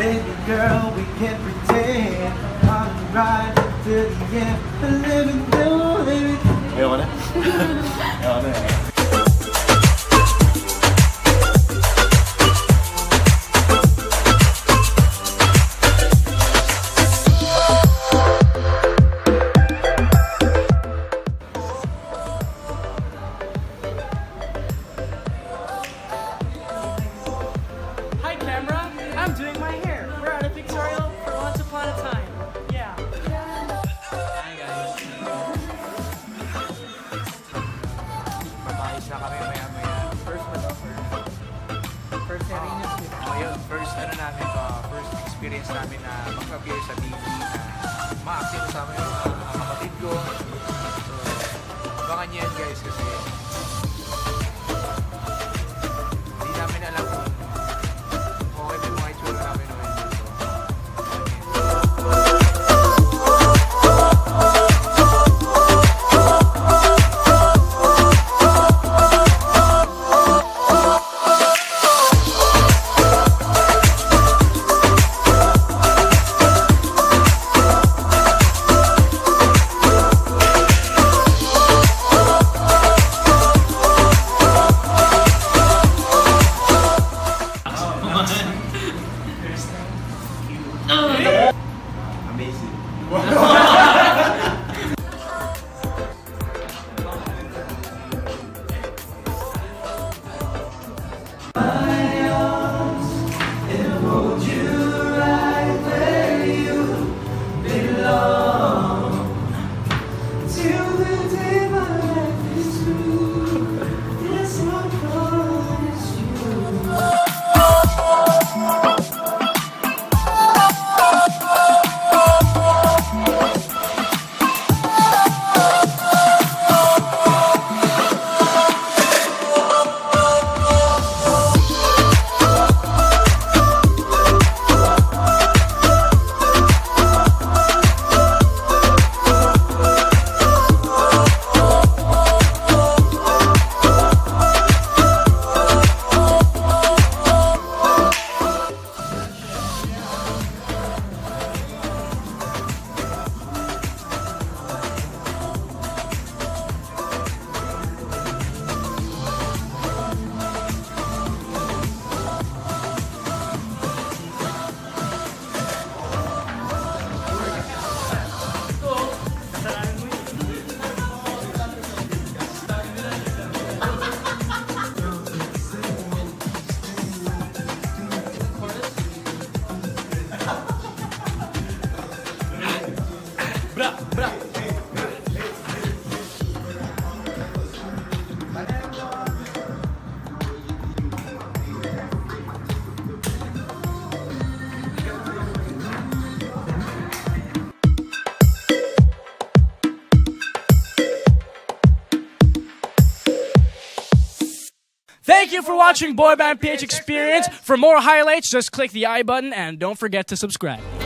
Baby girl, we can't pretend. On the ride to the end. Living, living. Ayoko na. Ayoko na. Hi, First Serenas. oh, yun, first ano namin to, first experience namin na mag-appear sa TV na ma-acting kasama yung mga kapatid ko. So, abangan niyo yan guys kasi Bueno. Thank you for watching Boy Band PH Experience. For more highlights, just click the I button and don't forget to subscribe.